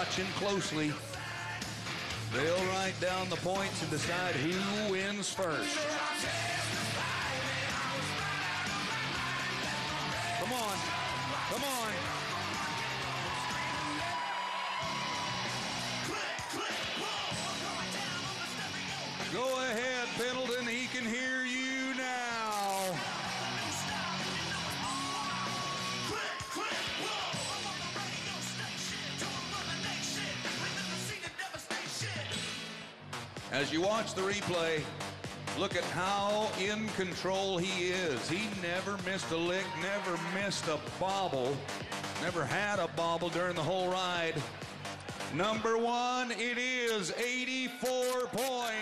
watching closely. They'll write down the points and decide who wins first. Come on. Come on. Go As you watch the replay, look at how in control he is. He never missed a lick, never missed a bobble, never had a bobble during the whole ride. Number one, it is 84 points. 84